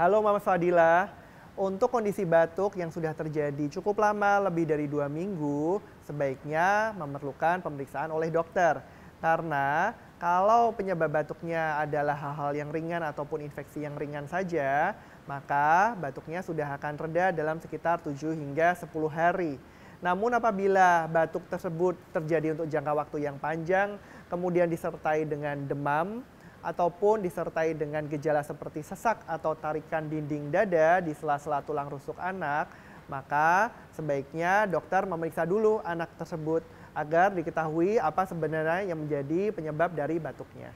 Halo Mama Fadila, untuk kondisi batuk yang sudah terjadi cukup lama lebih dari dua minggu, sebaiknya memerlukan pemeriksaan oleh dokter. Karena kalau penyebab batuknya adalah hal-hal yang ringan ataupun infeksi yang ringan saja, maka batuknya sudah akan reda dalam sekitar 7 hingga 10 hari. Namun apabila batuk tersebut terjadi untuk jangka waktu yang panjang, kemudian disertai dengan demam, ataupun disertai dengan gejala seperti sesak atau tarikan dinding dada di sela-sela tulang rusuk anak, maka sebaiknya dokter memeriksa dulu anak tersebut agar diketahui apa sebenarnya yang menjadi penyebab dari batuknya.